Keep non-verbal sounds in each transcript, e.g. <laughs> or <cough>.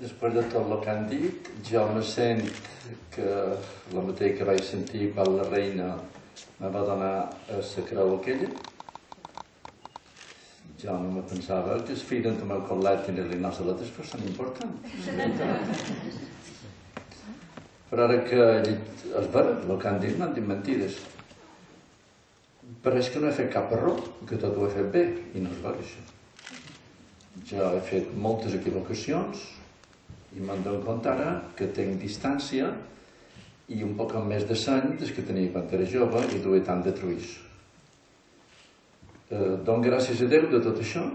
després de tot el que han dit, jo me sent que la mateixa que vaig sentir quan la reina me va donar a la creu aquella. Jo no me pensava que es firen el meu col·let i les nostres letres però són importants. Però ara que és vera, el que han dit no han dit mentides. Però és que no he fet cap error, que tot ho he fet bé, i no és vera això. Jo he fet moltes equivocacions, i me'n dono compte ara que tinc distància i un poc més de seny des que tenia quan era jove i duia tant de truís. Eh, gràcies a Déu de tot això,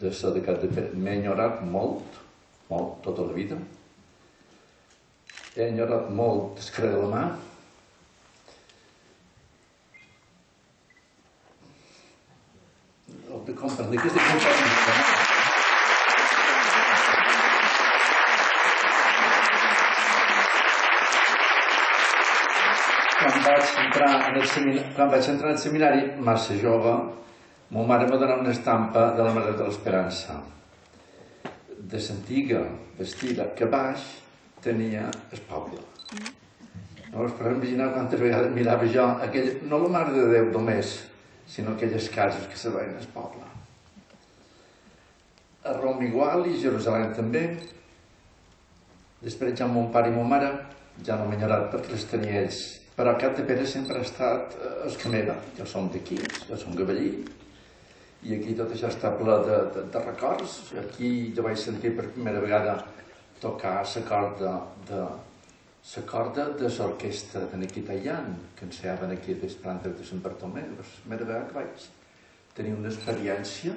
de ser de cap de fet. M'he enyorat molt, molt, tota la vida. He enyorat molt el de la mà, el de comprendre que és quan vaig entrar en el seminari, quan vaig entrar en el seminari, massa jove, ma mare m'ha donat una estampa de la Mare de l'Esperança, de l'antiga vestida, que baix tenia el poble. Llavors, per imaginar quantes vegades mirava jo aquell, no la Mare de Déu només, sinó aquelles cases que se veien al poble. A Roma igual i Jerusalem també. Després ja mon pare i mon mare ja no m'he perquè les tenia ells però Cap de Pere sempre ha estat eh, meva. Jo som d'aquí, jo som gavellí, i aquí tot això està ple de, de, de records. Aquí jo vaig sentir per primera vegada tocar la corda de la corda de l'orquestra de Niquitayan, que enseaven aquí a les plantes de Sant Bartomeu. La primera vegada que vaig tenir una experiència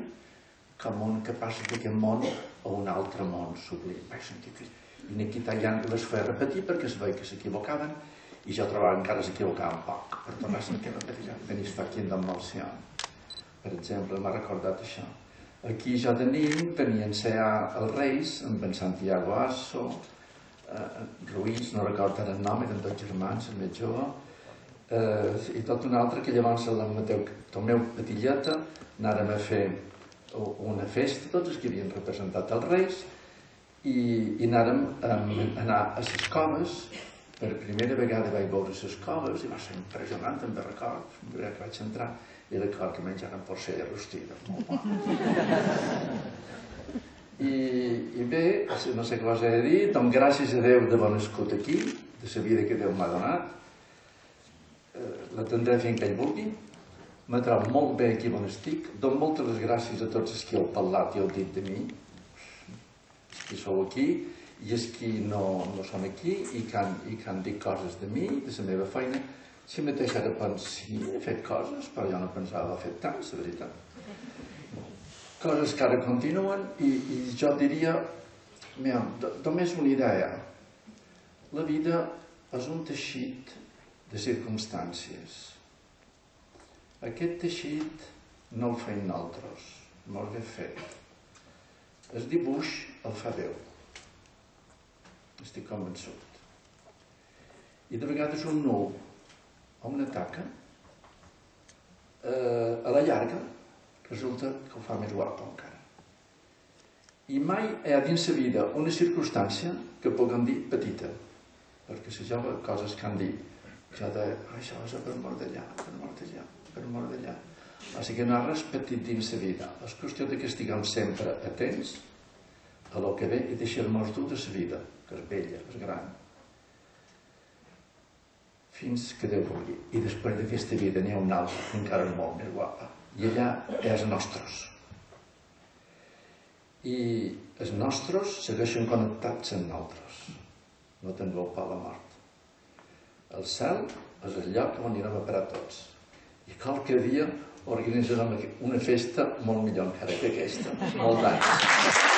com un que passa d'aquest món a un altre món sublim. Vaig sentir que... I Niquitayan les feia repetir perquè es veia que s'equivocaven i jo trobava encara s'equivocava un poc per tornar a sentir mateixa venir aquí en Dalmàcia per exemple m'ha recordat això. Aquí jo de nin venia a ensenyar els Reis amb en Santiago Asso eh, Ruiz, no recordo el nom eren dos germans, el més jove eh, i tot un altre que llavors el Mateu Tomeu Patilleta anàrem a fer una festa tots els que havien representat els Reis i, i anàrem a anar a les coves per primera vegada vaig veure les coves i va ser impressionant, també record, que vaig entrar i record que menjaren porcella rostida, molt bo. <laughs> I, I bé, no sé què vas a dir, doncs gràcies a Déu de bon escut aquí, de la vida que Déu m'ha donat, eh, la tindré fins que ell vulgui, me trobo molt bé aquí on estic, dono moltes les gràcies a tots els que heu parlat i heu dit de mi, que sou aquí, i és qui no, no són aquí i que, han, i que han dit coses de mi, de la meva feina, si mateix ara penso, sí, he fet coses, però jo no pensava haver fet tant, la veritat. Coses que ara continuen i, i jo diria, mira, només una idea. La vida és un teixit de circumstàncies. Aquest teixit no el feim nosaltres, molt ben fet. El dibuix el fa Déu estic convençut. I de vegades un nou o una taca, eh, a la llarga, resulta que ho fa més guapo encara. I mai hi ha dins la vida una circumstància que puguem dir petita, perquè si jo coses que han dit, ja de, això és per mort d'allà, per mort d'allà, per mort d'allà. O sigui que no ha res petit dins la vida. És qüestió que estiguem sempre atents a lo que ve i deixar-nos dur de la vida que és bella, és gran, fins que Déu vulgui. I després d'aquesta vida n'hi ha una altra, encara molt més guapa. I allà és nostres. I els nostres segueixen connectats amb nosaltres. No tingueu por la mort. El cel és el lloc on anirem a parar tots. I qualque dia organitzarem una festa molt millor encara que aquesta. Molt d'anys.